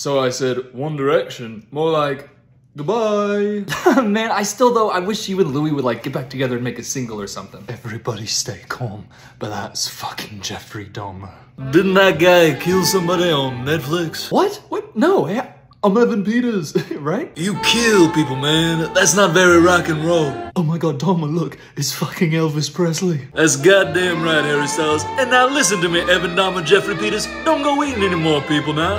So I said One Direction. More like, goodbye. Man, I still though, I wish you and Louis would like get back together and make a single or something. Everybody stay calm, but that's fucking Jeffrey Dahmer. Didn't that guy kill somebody on Netflix? What? What? No, eh? I'm Evan Peters, right? You kill people, man. That's not very rock and roll. Oh my god, Dahmer, look, it's fucking Elvis Presley. That's goddamn right, Harry Styles. And now listen to me, Evan Dahmer, Jeffrey Peters. Don't go eating any more people now.